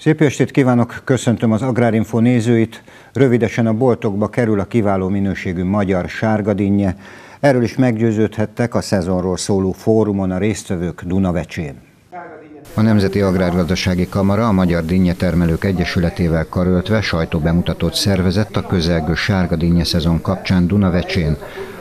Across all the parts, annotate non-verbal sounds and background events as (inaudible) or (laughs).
Szép estét kívánok, köszöntöm az Agrárinfo nézőit. Rövidesen a boltokba kerül a kiváló minőségű magyar sárgadinnye. Erről is meggyőződhettek a szezonról szóló fórumon a résztvevők Dunavecsén. A Nemzeti Agrárgazdasági Kamara a Magyar Dinnyetermelők Egyesületével karöltve sajtóbemutatót szervezett a közelgő sárga dinnye szezon kapcsán Dunavecsén.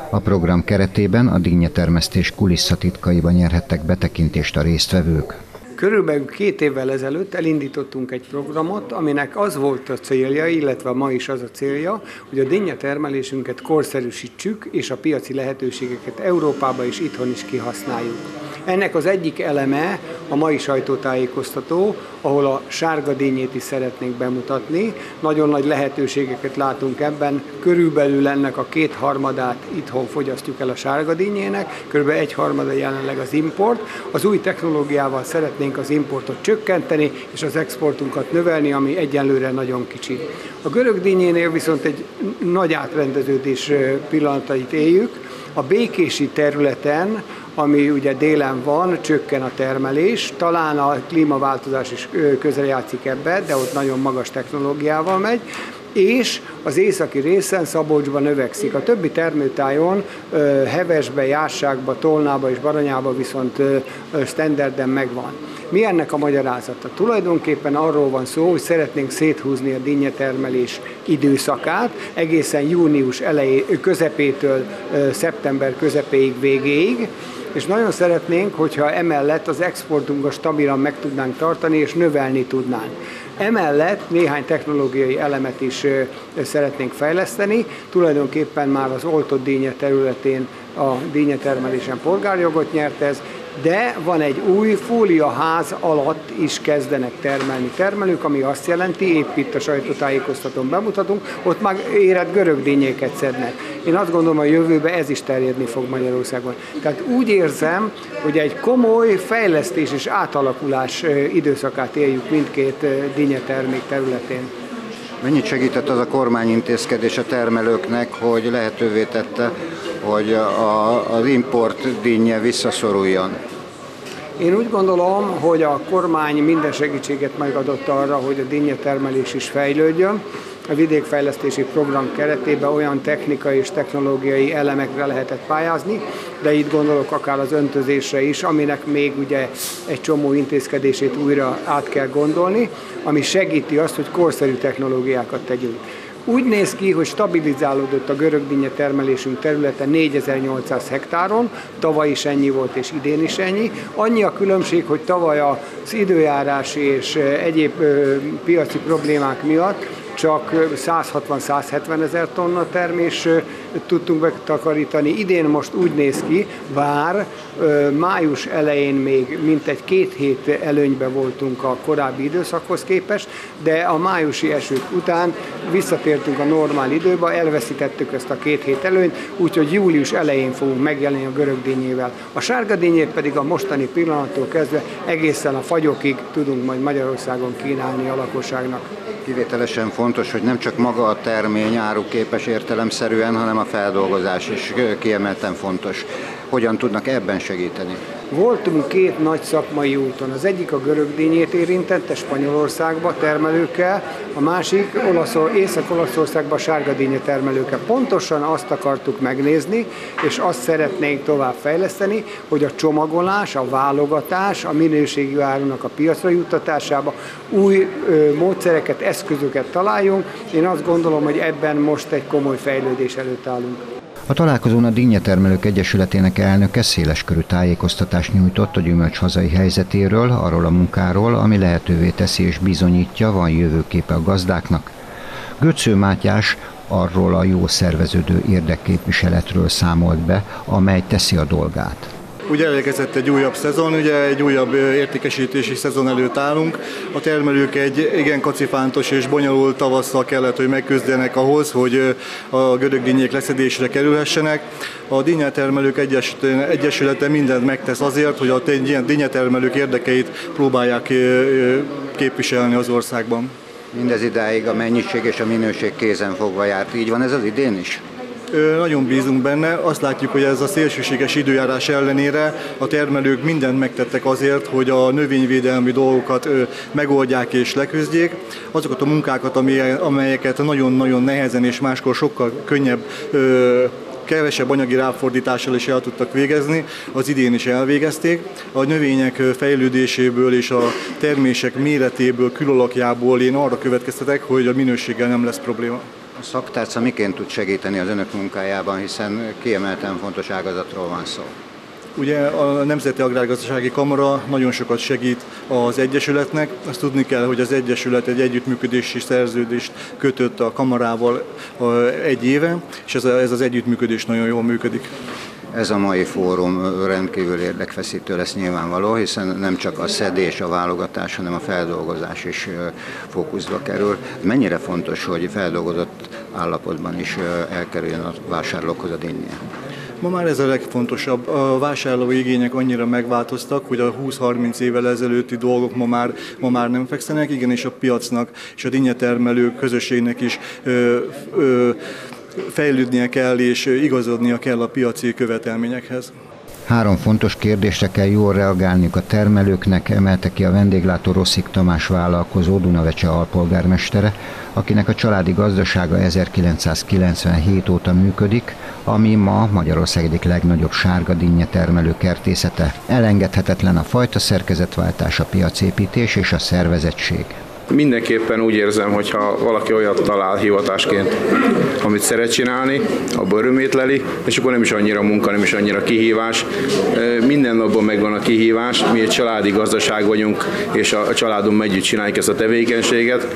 A program keretében a dinnyetermesztés kulisszatitkaiban nyerhettek betekintést a résztvevők. Körülbelül két évvel ezelőtt elindítottunk egy programot, aminek az volt a célja, illetve ma is az a célja, hogy a dinnye termelésünket korszerűsítsük, és a piaci lehetőségeket Európába és itthon is kihasználjuk. Ennek az egyik eleme a mai sajtótájékoztató, ahol a sárga dinnyét is szeretnénk bemutatni. Nagyon nagy lehetőségeket látunk ebben, körülbelül ennek a kétharmadát itthon fogyasztjuk el a sárga dinnyének, körülbelül egyharmada jelenleg az import. Az új technológiával szeretnénk az importot csökkenteni, és az exportunkat növelni, ami egyenlőre nagyon kicsi. A görög dinnyénél viszont egy nagy átrendeződés pillanatait éljük. A békési területen ami ugye délen van, csökken a termelés, talán a klímaváltozás is közrejátszik ebbe, de ott nagyon magas technológiával megy, és az északi részen Szabolcsban növekszik. A többi termőtájon Hevesbe, Jásságba, Tolnába és Baranyába viszont standarden megvan. Mi ennek a magyarázata? Tulajdonképpen arról van szó, hogy szeretnénk széthúzni a dinnyetermelés időszakát, egészen június elejé, közepétől szeptember közepéig végéig, és nagyon szeretnénk, hogyha emellett az exportunkat stabilan meg tudnánk tartani, és növelni tudnánk. Emellett néhány technológiai elemet is szeretnénk fejleszteni, tulajdonképpen már az oltott dínye területén a dínyetermelésen polgárjogot nyert ez, de van egy új fóliaház alatt is kezdenek termelni termelők, ami azt jelenti, épp itt a sajtótájékoztatón bemutatunk, ott már érett görög dényéket szednek. Én azt gondolom, a jövőben ez is terjedni fog Magyarországon. Tehát úgy érzem, hogy egy komoly fejlesztés és átalakulás időszakát éljük mindkét dinnyetermék területén. Mennyit segített az a kormányintézkedés a termelőknek, hogy lehetővé tette, hogy a, az import dinnye visszaszoruljon? Én úgy gondolom, hogy a kormány minden segítséget megadott arra, hogy a dinnye termelés is fejlődjön. A vidékfejlesztési program keretében olyan technikai és technológiai elemekre lehetett pályázni, de itt gondolok akár az öntözésre is, aminek még ugye egy csomó intézkedését újra át kell gondolni, ami segíti azt, hogy korszerű technológiákat tegyünk. Úgy néz ki, hogy stabilizálódott a görögdinnye termelésünk területe 4800 hektáron, tavaly is ennyi volt és idén is ennyi. Annyi a különbség, hogy tavaly az időjárás és egyéb piaci problémák miatt csak 160-170 ezer tonna termés tudtunk megtakarítani. Idén most úgy néz ki, bár május elején még mintegy két hét előnybe voltunk a korábbi időszakhoz képest, de a májusi esők után visszatértünk a normál időbe, elveszítettük ezt a két hét előnyt, úgyhogy július elején fogunk megjelenni a görög dinnyével. A sárga dinnyét pedig a mostani pillanattól kezdve egészen a fagyokig tudunk majd Magyarországon kínálni a lakosságnak. Kivételesen fontos, hogy nem csak maga a termény áruképes értelemszerűen, hanem a feldolgozás is kiemelten fontos. Hogyan tudnak ebben segíteni? Voltunk két nagy szakmai úton. Az egyik a görög dényét érintette Spanyolországba termelőkkel, a másik Olaszor, Észak-Olaszországba sárga dínye termelőkkel. Pontosan azt akartuk megnézni, és azt szeretnénk tovább fejleszteni, hogy a csomagolás, a válogatás, a minőségű árunak a piacra juttatásába új ö, módszereket, eszközöket találjunk. Én azt gondolom, hogy ebben most egy komoly fejlődés előtt állunk. A találkozón a Dinnyetermelők Egyesületének elnöke széleskörű tájékoztatást nyújtott a gyümölcs hazai helyzetéről, arról a munkáról, ami lehetővé teszi és bizonyítja, van jövőképe a gazdáknak. Göcő Mátyás arról a jó szerveződő érdekképviseletről számolt be, amely teszi a dolgát. Ugye elérkezett egy újabb szezon, ugye egy újabb értékesítési szezon előtt állunk. A termelők egy igen kacifántos és bonyolult tavasszal kellett, hogy megküzdjenek ahhoz, hogy a görög dinnyék leszedésre kerülhessenek. A dinnyetermelők egyesülete mindent megtesz azért, hogy a dinnyetermelők érdekeit próbálják képviselni az országban. Mindez idáig a mennyiség és a minőség kézen fogva járt. Így van ez az idén is? Nagyon bízunk benne, azt látjuk, hogy ez a szélsőséges időjárás ellenére a termelők mindent megtettek azért, hogy a növényvédelmi dolgokat megoldják és leküzdjék. Azokat a munkákat, amelyeket nagyon-nagyon nehezen és máskor sokkal könnyebb kevesebb anyagi ráfordítással is el tudtak végezni, az idén is elvégezték. A növények fejlődéséből és a termések méretéből, külalakjából én arra következtetek, hogy a minőséggel nem lesz probléma. A szaktárca miként tud segíteni az önök munkájában, hiszen kiemelten fontos ágazatról van szó? Ugye a Nemzeti Agrárgazdasági Kamara nagyon sokat segít az Egyesületnek. Azt tudni kell, hogy az Egyesület egy együttműködési szerződést kötött a Kamarával egy éve, és ez, az együttműködés nagyon jól működik. Ez a mai fórum rendkívül érdekfeszítő lesz nyilvánvaló, hiszen nem csak a szedés, a válogatás, hanem a feldolgozás is fókuszba kerül. Mennyire fontos, hogy feldolgozott állapotban is elkerüljön a vásárlókhoz a dinnye? Ma már ez a legfontosabb. A vásárlói igények annyira megváltoztak, hogy a 20-30 évvel ezelőtti dolgok ma már, ma már nem fekszenek. Igenis a piacnak és a dinnyetermelők közösségnek is ö, ö, fejlődnie kell és igazodnia kell a piaci követelményekhez. Három fontos kérdésre kell jól reagálniuk a termelőknek, emelte ki a vendéglátó Rosszik Tamás vállalkozó Dunavecse alpolgármestere, akinek a családi gazdasága 1997 óta működik, ami ma Magyarország egyik legnagyobb sárga dinnye termelő kertészete. Elengedhetetlen a fajta szerkezetváltás, a piacépítés és a szervezettség mindenképpen úgy érzem, hogy ha valaki olyat talál hivatásként, amit szeret csinálni, abban örömét leli, és akkor nem is annyira munka, nem is annyira kihívás. Minden napban megvan a kihívás, mi egy családi gazdaság vagyunk, és a családom együtt csináljuk ezt a tevékenységet.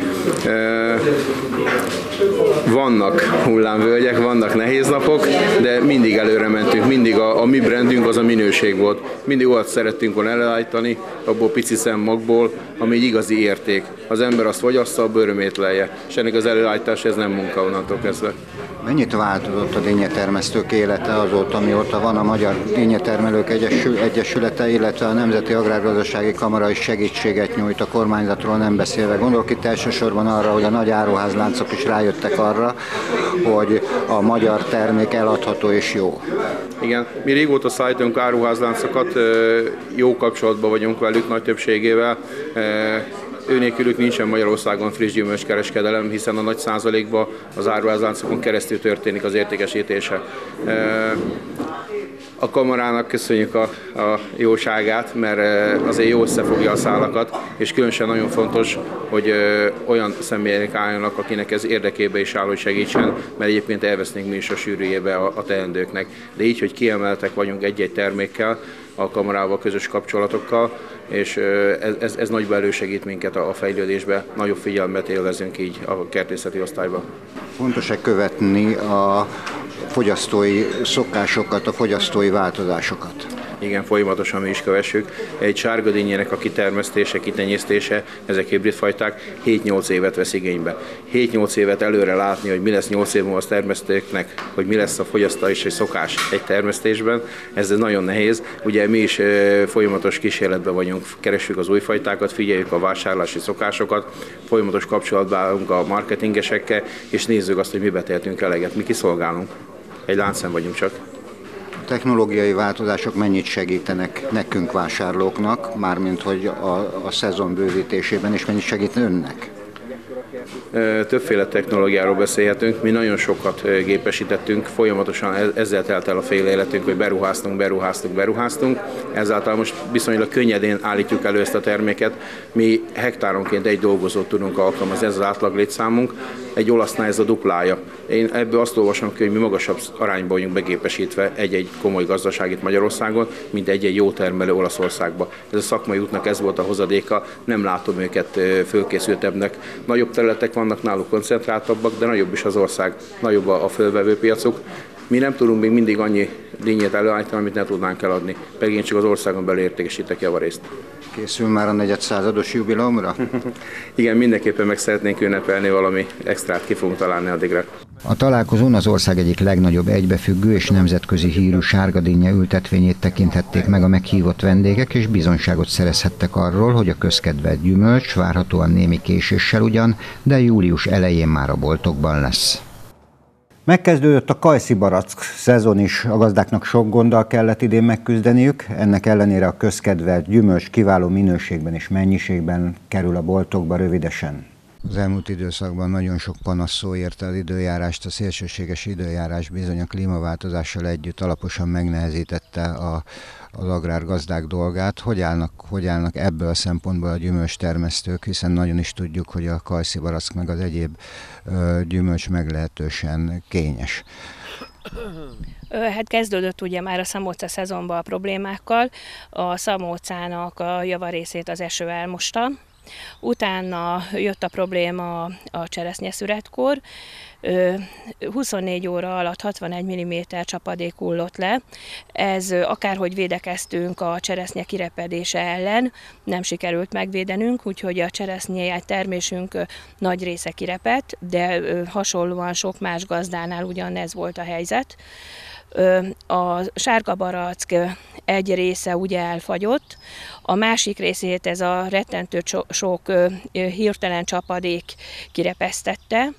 Vannak hullámvölgyek, vannak nehéz napok, de mindig előre mentünk, mindig a, a mi brandünk az a minőség volt. Mindig olyat szerettünk volna előállítani, abból pici szemmagból, ami egy igazi érték. Az ember azt fogyassza, abból örömét lelje. És ennek az előállítás ez nem munka onnantól kezdve. Mennyit változott a dinnyetermesztők élete azóta, mióta van a Magyar Dinnyetermelők Egyesülete, illetve a Nemzeti Agrárgazdasági Kamara is segítséget nyújt a kormányzatról nem beszélve. Gondolok itt elsősorban arra, hogy a nagy áruházláncok is rájöttek arra, hogy a magyar termék eladható és jó. Igen, mi régóta szállítunk áruházláncokat, jó kapcsolatban vagyunk velük nagy többségével Őnélkülük nincsen Magyarországon friss gyümölcskereskedelem, hiszen a nagy százalékban az áruházláncokon keresztül történik az értékesítése. A kamarának köszönjük a, a jóságát, mert azért jó összefogja a szálakat, és különösen nagyon fontos, hogy olyan személyek álljanak, akinek ez érdekébe is áll, hogy segítsen, mert egyébként elvesznénk mi is a sűrűjébe a, a teendőknek. De így, hogy kiemeltek vagyunk egy-egy termékkel, a kamarával közös kapcsolatokkal, és ez, ez, ez nagyban elősegít minket a fejlődésbe, nagyobb figyelmet élvezünk így a kertészeti osztályban. Fontos-e követni a fogyasztói szokásokat, a fogyasztói változásokat? Igen, folyamatosan mi is kövessük. Egy sárgadínyének a kitermesztése, kitenyésztése, ezek hibridfajták 7-8 évet vesz igénybe. 7-8 évet előre látni, hogy mi lesz 8 év múlva a termesztőknek, hogy mi lesz a fogyasztási szokás egy termesztésben, ez nagyon nehéz. Ugye mi is folyamatos kísérletben vagyunk, keressük az új fajtákat, figyeljük a vásárlási szokásokat, folyamatos kapcsolatban állunk a marketingesekkel, és nézzük azt, hogy mi betéltünk eleget, mi kiszolgálunk. Egy láncszem vagyunk csak technológiai változások mennyit segítenek nekünk vásárlóknak, mármint hogy a, a szezon bővítésében, és mennyit segít önnek? Többféle technológiáról beszélhetünk, mi nagyon sokat gépesítettünk, folyamatosan e-, ezzel telt el a fél életünk, hogy beruháztunk, beruháztunk, beruháztunk. Ezáltal most viszonylag könnyedén állítjuk elő ezt a terméket. Mi hektáronként egy dolgozót tudunk alkalmazni, ez az átlag létszámunk. Egy olasznál ez a duplája. Én ebből azt olvasom hogy mi magasabb arányban vagyunk begépesítve egy-egy komoly gazdaságit Magyarországon, mint egy-egy jó termelő Olaszországba. Ez a szakmai útnak ez volt a hozadéka, nem látom őket fölkészültebbnek. Nagyobb területek vannak náluk koncentráltabbak, de nagyobb is az ország, nagyobb a fölvevő piacuk. Mi nem tudunk még mindig annyi dinnyét előállítani, amit ne tudnánk eladni, pedig én csak az országon belül értékesítek javarészt. Készül már a negyed százados jubileumra? (laughs) Igen, mindenképpen meg szeretnénk ünnepelni valami extrát, ki fogunk találni addigra. A találkozón az ország egyik legnagyobb egybefüggő és nemzetközi hírű sárgadínje ültetvényét tekinthették meg a meghívott vendégek, és bizonyságot szerezhettek arról, hogy a közkedvelt gyümölcs várhatóan némi késéssel ugyan, de július elején már a boltokban lesz. Megkezdődött a kajszi barack szezon is, a gazdáknak sok gonddal kellett idén megküzdeniük, ennek ellenére a közkedvelt gyümölcs kiváló minőségben és mennyiségben kerül a boltokba rövidesen. Az elmúlt időszakban nagyon sok panasz szó érte az időjárást, a szélsőséges időjárás bizony a klímaváltozással együtt alaposan megnehezítette a, az agrárgazdák dolgát. Hogy állnak, hogy állnak ebből a szempontból a gyümölcstermesztők, hiszen nagyon is tudjuk, hogy a kajszi barack meg az egyéb gyümölcs meglehetősen kényes. Hát kezdődött ugye már a szamóca szezonban a problémákkal. A szamócának a javarészét az eső elmosta, Utána jött a probléma a cseresznyeszüretkor, 24 óra alatt 61 mm csapadék hullott le. Ez akárhogy védekeztünk a cseresznye kirepedése ellen, nem sikerült megvédenünk, úgyhogy a cseresznye termésünk nagy része kirepett, de hasonlóan sok más gazdánál ugyanez volt a helyzet. A sárga barack egy része ugye elfagyott, a másik részét ez a rettentő sok hirtelen csapadék kirepesztette,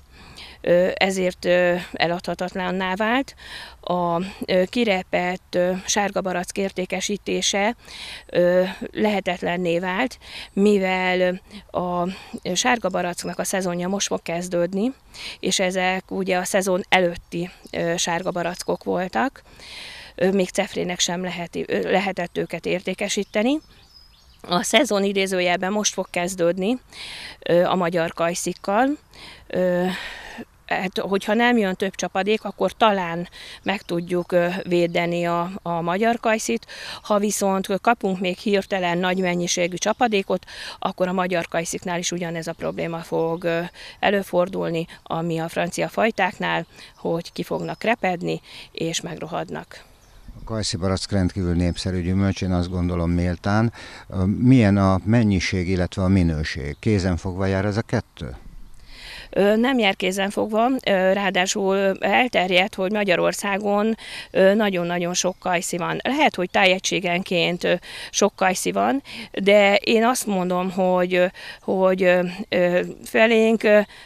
ezért eladhatatlanná vált. A kirepett sárga barack értékesítése lehetetlenné vált, mivel a sárga baracknak a szezonja most fog kezdődni, és ezek ugye a szezon előtti sárga barackok voltak, még cefrének sem lehet, lehetett őket értékesíteni. A szezon idézőjelben most fog kezdődni a magyar kajszikkal hát, hogyha nem jön több csapadék, akkor talán meg tudjuk védeni a, a magyar kajszit. Ha viszont kapunk még hirtelen nagy mennyiségű csapadékot, akkor a magyar kajsziknál is ugyanez a probléma fog előfordulni, ami a francia fajtáknál, hogy ki fognak repedni és megrohadnak. A kajszi barack rendkívül népszerű gyümölcs, én azt gondolom méltán. Milyen a mennyiség, illetve a minőség? Kézen fogva jár ez a kettő? Nem jár fogva, ráadásul elterjedt, hogy Magyarországon nagyon-nagyon sok kajszi van. Lehet, hogy tájegységenként sok kajszi van, de én azt mondom, hogy, hogy felénk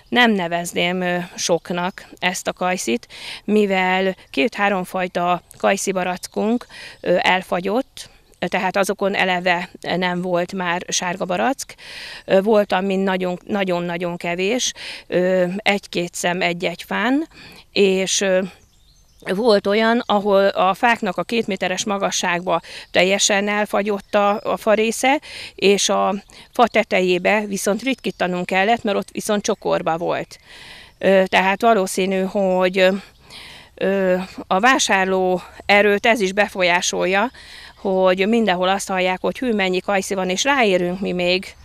nem nevezném soknak ezt a kajszit, mivel két-három fajta kajszi barackunk elfagyott, tehát azokon eleve nem volt már sárga barack. Volt, ami nagyon-nagyon kevés, egy-két szem egy-egy fán, és volt olyan, ahol a fáknak a két méteres magasságba teljesen elfagyott a, a fa része, és a fa tetejébe viszont ritkítanunk kellett, mert ott viszont csokorba volt. Tehát valószínű, hogy a vásárló erőt ez is befolyásolja, hogy mindenhol azt hallják, hogy hű, mennyi kajszi van, és ráérünk mi még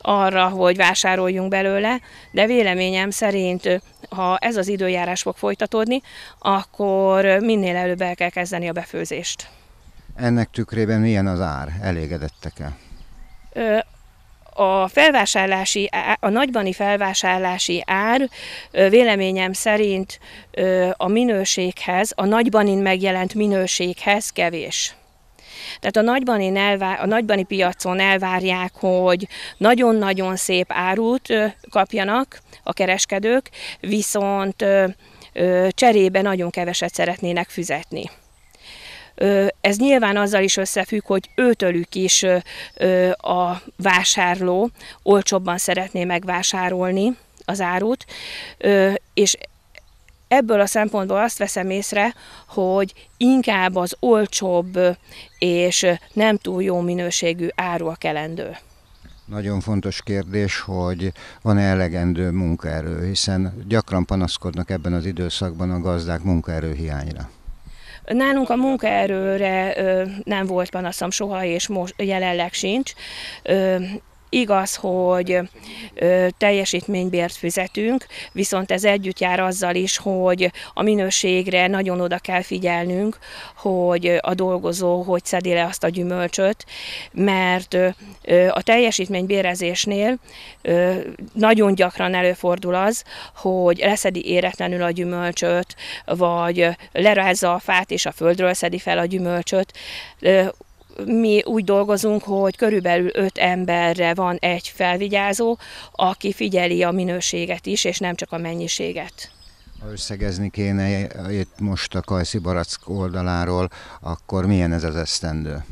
arra, hogy vásároljunk belőle, de véleményem szerint, ha ez az időjárás fog folytatódni, akkor minél előbb el kell kezdeni a befőzést. Ennek tükrében milyen az ár? Elégedettek-e? A felvásárlási, a nagybani felvásárlási ár véleményem szerint a minőséghez, a nagybanin megjelent minőséghez kevés. Tehát a nagybani, elvár, a nagybani piacon elvárják, hogy nagyon-nagyon szép árut kapjanak a kereskedők, viszont cserébe nagyon keveset szeretnének fizetni. Ez nyilván azzal is összefügg, hogy őtőlük is a vásárló olcsóbban szeretné megvásárolni az árut, és ebből a szempontból azt veszem észre, hogy inkább az olcsóbb és nem túl jó minőségű áru a kelendő. Nagyon fontos kérdés, hogy van-e elegendő munkaerő, hiszen gyakran panaszkodnak ebben az időszakban a gazdák munkaerőhiányra. Nálunk a munkaerőre ö, nem volt panaszom soha, és most jelenleg sincs. Ö, Igaz, hogy teljesítménybért fizetünk, viszont ez együtt jár azzal is, hogy a minőségre nagyon oda kell figyelnünk, hogy a dolgozó hogy szedi le azt a gyümölcsöt, mert a teljesítménybérezésnél nagyon gyakran előfordul az, hogy leszedi éretlenül a gyümölcsöt, vagy lerázza a fát és a földről szedi fel a gyümölcsöt mi úgy dolgozunk, hogy körülbelül öt emberre van egy felvigyázó, aki figyeli a minőséget is, és nem csak a mennyiséget. Ha összegezni kéne itt most a Kajszi Barack oldaláról, akkor milyen ez az esztendő?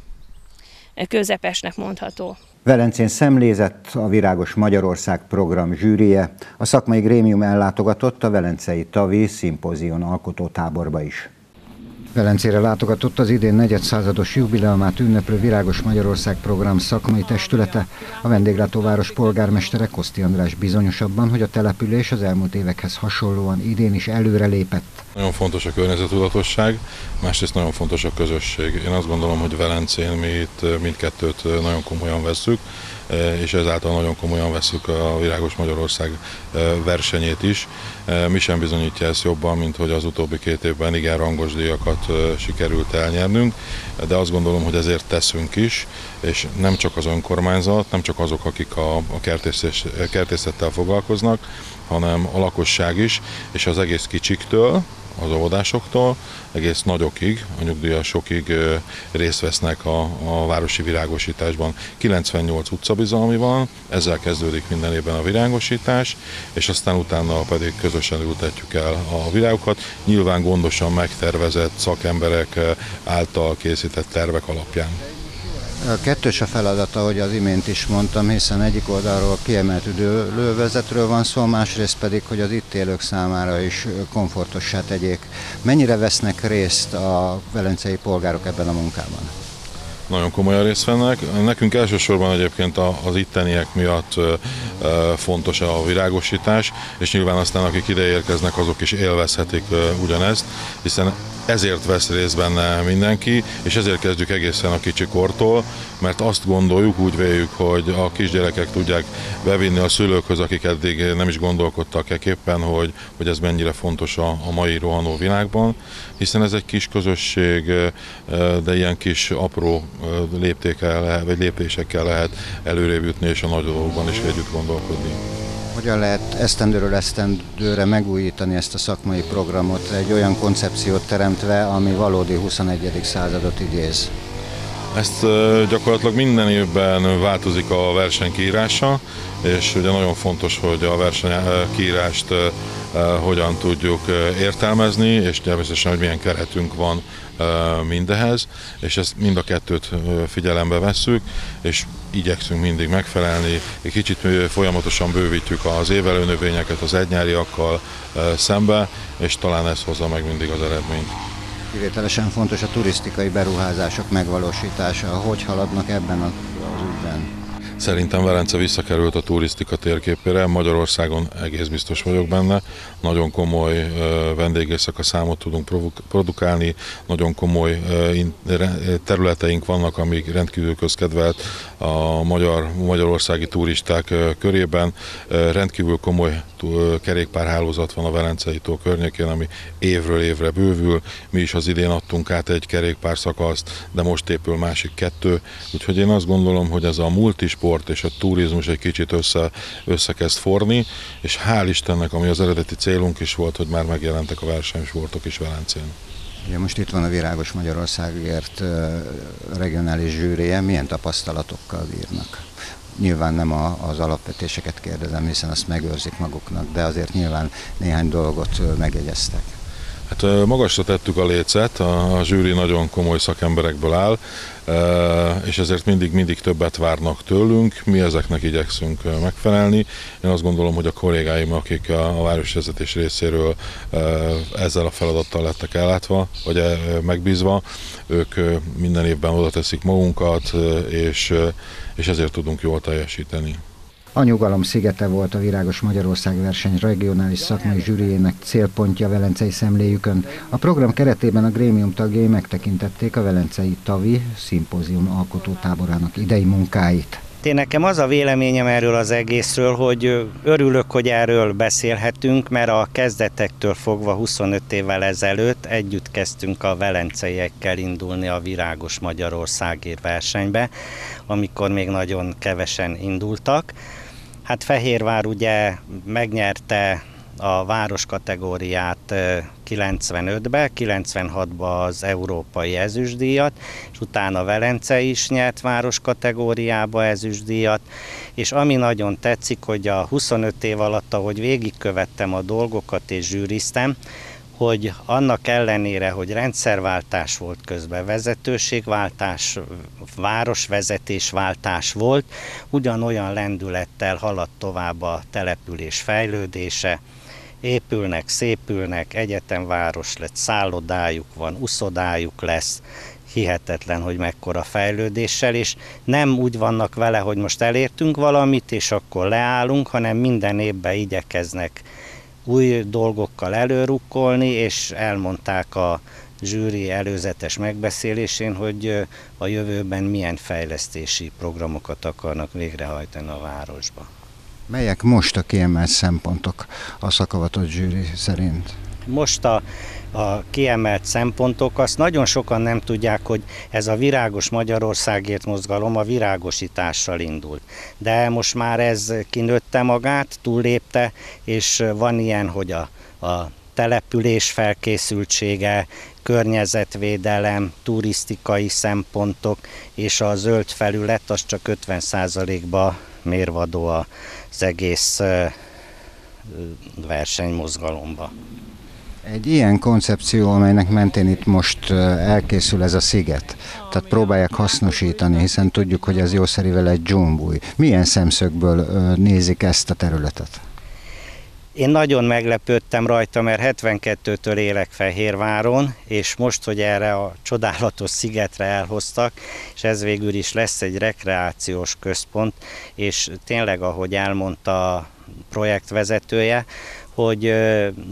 Közepesnek mondható. Velencén szemlézett a Virágos Magyarország program zsűrie, a szakmai grémium ellátogatott a Velencei Tavi szimpózion alkotótáborba is. Velencére látogatott az idén negyedszázados jubileumát ünneplő Virágos Magyarország program szakmai testülete. A vendéglátóváros polgármestere Koszti András bizonyosabban, hogy a település az elmúlt évekhez hasonlóan idén is előrelépett. Nagyon fontos a környezetudatosság, másrészt nagyon fontos a közösség. Én azt gondolom, hogy Velencén mi itt mindkettőt nagyon komolyan vesszük, és ezáltal nagyon komolyan veszük a Virágos Magyarország versenyét is. Mi sem bizonyítja ezt jobban, mint hogy az utóbbi két évben igen rangos díjakat sikerült elnyernünk, de azt gondolom, hogy ezért teszünk is, és nem csak az önkormányzat, nem csak azok, akik a, a kertészettel foglalkoznak, hanem a lakosság is, és az egész kicsiktől, az óvodásoktól, egész nagyokig, a nyugdíjasokig részt vesznek a, a városi virágosításban. 98 utcabizalmi van, ezzel kezdődik minden évben a virágosítás, és aztán utána pedig közösen ültetjük el a virágokat, nyilván gondosan megtervezett szakemberek által készített tervek alapján. Kettős a feladata, ahogy az imént is mondtam, hiszen egyik oldalról kiemelt üdülővezetről van szó, másrészt pedig, hogy az itt élők számára is komfortossá tegyék. Mennyire vesznek részt a velencei polgárok ebben a munkában? nagyon komolyan részt vennek. Nekünk elsősorban egyébként az itteniek miatt fontos a virágosítás, és nyilván aztán akik ide érkeznek, azok is élvezhetik ugyanezt, hiszen ezért vesz részt benne mindenki, és ezért kezdjük egészen a kicsi kortól, mert azt gondoljuk, úgy véljük, hogy a kisgyerekek tudják bevinni a szülőkhöz, akik eddig nem is gondolkodtak eképpen, hogy, hogy ez mennyire fontos a, a mai rohanó világban, hiszen ez egy kis közösség, de ilyen kis apró léptékkel, vagy lépésekkel lehet előrébb jutni, és a nagy dolgokban is együtt gondolkodni. Hogyan lehet esztendőről esztendőre megújítani ezt a szakmai programot, egy olyan koncepciót teremtve, ami valódi 21. századot idéz? Ezt gyakorlatilag minden évben változik a verseny kiírása, és ugye nagyon fontos, hogy a verseny kiírást hogyan tudjuk értelmezni, és természetesen, hogy milyen keretünk van mindehez, és ezt mind a kettőt figyelembe vesszük, és igyekszünk mindig megfelelni. Egy kicsit folyamatosan bővítjük az évelő növényeket az egynyáriakkal szembe, és talán ez hozza meg mindig az eredményt. Kivételesen fontos a turisztikai beruházások megvalósítása. Hogy haladnak ebben az? Szerintem Velence visszakerült a turisztika térképére, Magyarországon egész biztos vagyok benne. Nagyon komoly vendégészaka számot tudunk produkálni, nagyon komoly területeink vannak, amik rendkívül közkedvelt a magyar, magyarországi turisták körében. Rendkívül komoly kerékpárhálózat van a Velencei tó környékén, ami évről évre bővül. Mi is az idén adtunk át egy kerékpárszakaszt, de most épül másik kettő. Úgyhogy én azt gondolom, hogy ez a multisport sport és a turizmus egy kicsit össze, összekezd forni, és hál' Istennek, ami az eredeti célunk is volt, hogy már megjelentek a versenysportok is Velencén. Ugye most itt van a Virágos Magyarországért regionális zsűréje, milyen tapasztalatokkal bírnak? Nyilván nem a, az alapvetéseket kérdezem, hiszen azt megőrzik maguknak, de azért nyilván néhány dolgot megjegyeztek. Hát magasra tettük a lécet, a zsűri nagyon komoly szakemberekből áll, és ezért mindig, mindig többet várnak tőlünk, mi ezeknek igyekszünk megfelelni. Én azt gondolom, hogy a kollégáim, akik a városvezetés részéről ezzel a feladattal lettek ellátva, vagy megbízva, ők minden évben oda teszik magunkat, és, és ezért tudunk jól teljesíteni. A nyugalom szigete volt a Virágos Magyarország verseny regionális szakmai zsűriének célpontja Velencei szemléjükön. A program keretében a grémium tagjai megtekintették a Velencei Tavi szimpózium alkotótáborának idei munkáit. Én nekem az a véleményem erről az egészről, hogy örülök, hogy erről beszélhetünk, mert a kezdetektől fogva 25 évvel ezelőtt együtt kezdtünk a velenceiekkel indulni a Virágos Magyarországért versenybe, amikor még nagyon kevesen indultak. Hát Fehérvár ugye megnyerte a város kategóriát 95-be, 96-ba az európai ezüstdíjat, és utána Velence is nyert város kategóriába ezüstdíjat, és ami nagyon tetszik, hogy a 25 év alatt, ahogy végigkövettem a dolgokat és zsűriztem, hogy annak ellenére, hogy rendszerváltás volt közben, vezetőségváltás, városvezetésváltás volt, ugyanolyan lendülettel haladt tovább a település fejlődése, épülnek, szépülnek, egyetemváros lett, szállodájuk van, uszodájuk lesz, hihetetlen, hogy mekkora fejlődéssel, és nem úgy vannak vele, hogy most elértünk valamit, és akkor leállunk, hanem minden évben igyekeznek új dolgokkal előrukkolni, és elmondták a zsűri előzetes megbeszélésén, hogy a jövőben milyen fejlesztési programokat akarnak végrehajtani a városba. Melyek most a kiemelt szempontok a szakavatott zsűri szerint? Most a, a kiemelt szempontok, azt nagyon sokan nem tudják, hogy ez a Virágos Magyarországért mozgalom a virágosítással indult. De most már ez kinőtte magát, túllépte, és van ilyen, hogy a, a település felkészültsége, környezetvédelem, turisztikai szempontok és a zöld felület az csak 50%-ba mérvadó az egész versenymozgalomba. Egy ilyen koncepció, amelynek mentén itt most elkészül ez a sziget, tehát próbálják hasznosítani, hiszen tudjuk, hogy ez jószerivel egy dzsumbúj. Milyen szemszögből nézik ezt a területet? Én nagyon meglepődtem rajta, mert 72-től élek Fehérváron, és most, hogy erre a csodálatos szigetre elhoztak, és ez végül is lesz egy rekreációs központ, és tényleg, ahogy elmondta a projektvezetője, hogy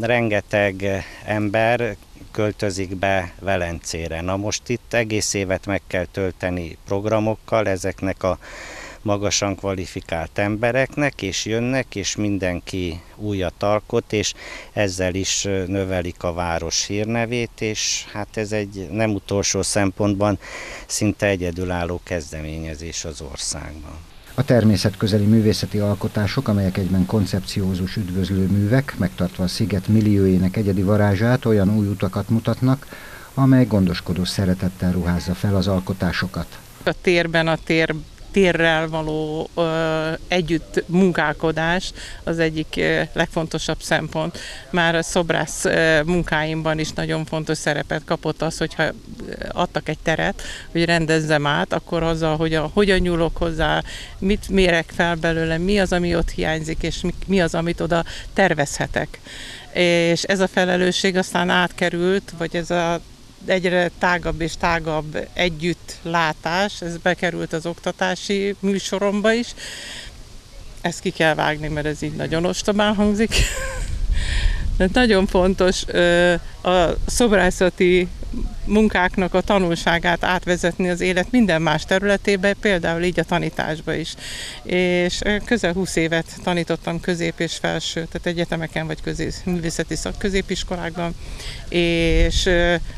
rengeteg ember költözik be Velencére. Na most itt egész évet meg kell tölteni programokkal, ezeknek a magasan kvalifikált embereknek, és jönnek, és mindenki újat alkot, és ezzel is növelik a város hírnevét, és hát ez egy nem utolsó szempontban szinte egyedülálló kezdeményezés az országban. A természetközeli művészeti alkotások, amelyek egyben koncepciózus üdvözlő művek, megtartva a sziget millióének egyedi varázsát, olyan új utakat mutatnak, amely gondoskodó szeretettel ruházza fel az alkotásokat. A térben a tér térrel való ö, együtt munkálkodás az egyik ö, legfontosabb szempont. Már a szobrász ö, munkáimban is nagyon fontos szerepet kapott az, hogyha adtak egy teret, hogy rendezzem át, akkor azzal, hogy a, hogyan nyúlok hozzá, mit mérek fel belőle, mi az, ami ott hiányzik, és mi, mi az, amit oda tervezhetek. És ez a felelősség aztán átkerült, vagy ez a egyre tágabb és tágabb együttlátás, ez bekerült az oktatási műsoromba is. Ezt ki kell vágni, mert ez így nagyon ostobán hangzik. (laughs) De nagyon fontos a szobrászati munkáknak a tanulságát átvezetni az élet minden más területébe, például így a tanításba is. És közel 20 évet tanítottam közép és felső, tehát egyetemeken vagy közé, művészeti szakközépiskolákban, és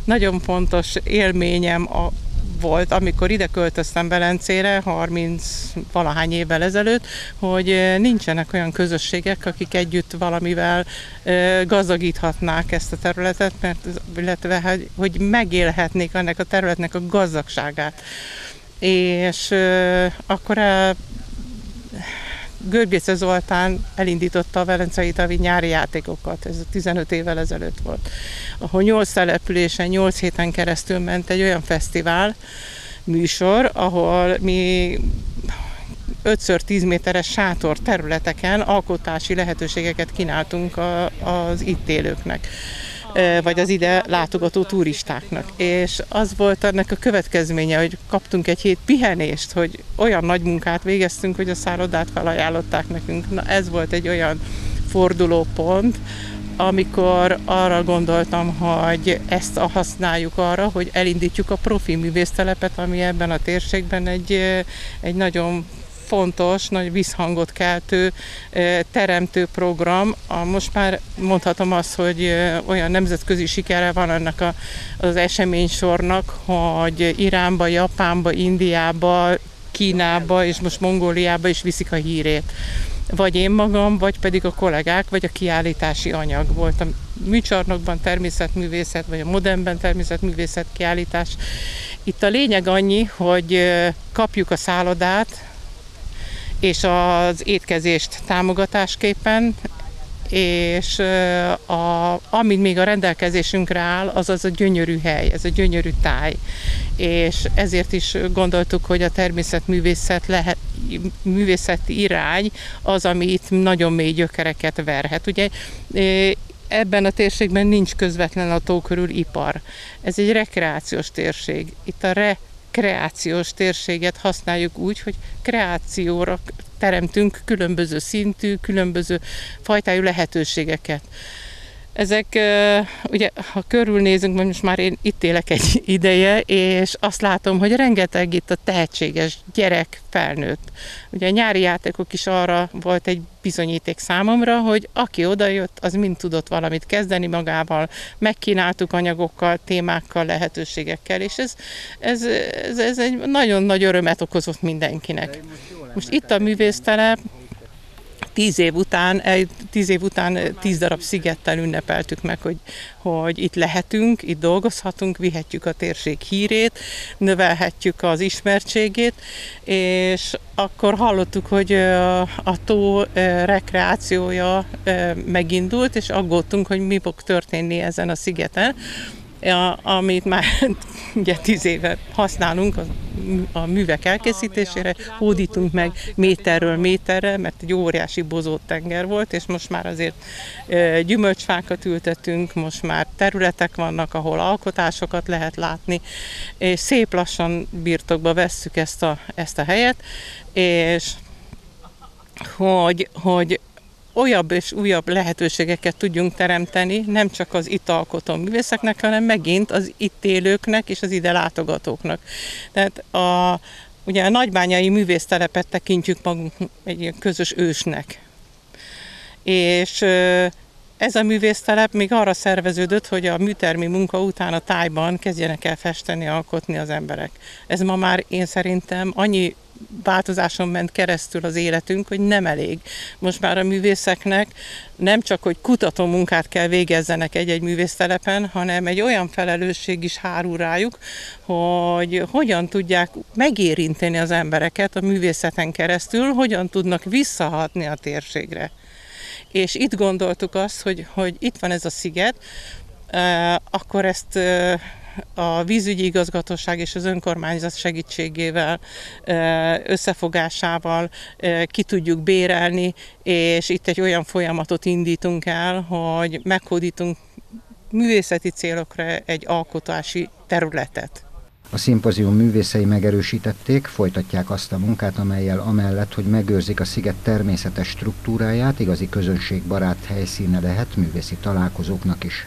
nagyon fontos élményem a volt, amikor ide költöztem Belencére 30 valahány évvel ezelőtt, hogy nincsenek olyan közösségek, akik együtt valamivel gazdagíthatnák ezt a területet, mert illetve hogy megélhetnék ennek a területnek a gazdagságát. És akkor Görbéce Zoltán elindította a Velencei Tavi nyári játékokat, ez 15 évvel ezelőtt volt, ahol 8 településen, 8 héten keresztül ment egy olyan fesztivál, műsor, ahol mi 5x10 méteres sátor területeken alkotási lehetőségeket kínáltunk a, az itt élőknek vagy az ide látogató turistáknak. És az volt ennek a következménye, hogy kaptunk egy hét pihenést, hogy olyan nagy munkát végeztünk, hogy a szállodát felajánlották nekünk. Na ez volt egy olyan fordulópont, amikor arra gondoltam, hogy ezt használjuk arra, hogy elindítjuk a profi művésztelepet, ami ebben a térségben egy, egy nagyon fontos, nagy visszhangot keltő, teremtő program. Most már mondhatom azt, hogy olyan nemzetközi sikere van ennek a, az eseménysornak, hogy Iránba, Japánba, Indiába, Kínába és most Mongóliába is viszik a hírét vagy én magam, vagy pedig a kollégák, vagy a kiállítási anyag volt. A műcsarnokban természetművészet, vagy a modernben természetművészet kiállítás. Itt a lényeg annyi, hogy kapjuk a szállodát, és az étkezést támogatásképpen, és a, amit még a rendelkezésünkre áll, az az a gyönyörű hely, ez a gyönyörű táj. És ezért is gondoltuk, hogy a természetművészet lehet, művészeti irány az, ami itt nagyon mély gyökereket verhet. Ugye ebben a térségben nincs közvetlen a tó körül ipar. Ez egy rekreációs térség. Itt a re kreációs térséget használjuk úgy, hogy kreációra teremtünk különböző szintű, különböző fajtájú lehetőségeket. Ezek, ugye, ha körülnézünk, most már én itt élek egy (laughs) ideje, és azt látom, hogy rengeteg itt a tehetséges gyerek felnőtt. Ugye a nyári játékok is arra volt egy bizonyíték számomra, hogy aki odajött, az mind tudott valamit kezdeni magával, megkínáltuk anyagokkal, témákkal, lehetőségekkel, és ez, ez, ez, ez egy nagyon nagy örömet okozott mindenkinek. Most itt a művésztelep, tíz év után, tíz év után tíz darab szigettel ünnepeltük meg, hogy, hogy itt lehetünk, itt dolgozhatunk, vihetjük a térség hírét, növelhetjük az ismertségét, és akkor hallottuk, hogy a tó rekreációja megindult, és aggódtunk, hogy mi fog történni ezen a szigeten amit már (laughs) ugye tíz éve használunk a, a művek elkészítésére, hódítunk meg méterről méterre, mert egy óriási bozott tenger volt, és most már azért gyümölcsfákat ültetünk, most már területek vannak, ahol alkotásokat lehet látni, és szép lassan birtokba vesszük ezt a, ezt a helyet, és hogy, hogy újabb és újabb lehetőségeket tudjunk teremteni, nem csak az itt alkotó művészeknek, hanem megint az itt élőknek és az ide látogatóknak. Tehát a, ugye a nagybányai művésztelepet tekintjük magunk egy ilyen közös ősnek. És ez a művésztelep még arra szerveződött, hogy a műtermi munka után a tájban kezdjenek el festeni, alkotni az emberek. Ez ma már én szerintem annyi változáson ment keresztül az életünk, hogy nem elég. Most már a művészeknek nem csak, hogy kutató munkát kell végezzenek egy-egy művésztelepen, hanem egy olyan felelősség is hárul rájuk, hogy hogyan tudják megérinteni az embereket a művészeten keresztül, hogyan tudnak visszahatni a térségre. És itt gondoltuk azt, hogy, hogy itt van ez a sziget, akkor ezt a vízügyi igazgatóság és az önkormányzat segítségével, összefogásával ki tudjuk bérelni, és itt egy olyan folyamatot indítunk el, hogy meghódítunk művészeti célokra egy alkotási területet. A szimpozium művészei megerősítették, folytatják azt a munkát, amelyel amellett, hogy megőrzik a sziget természetes struktúráját, igazi közönségbarát helyszíne lehet művészi találkozóknak is.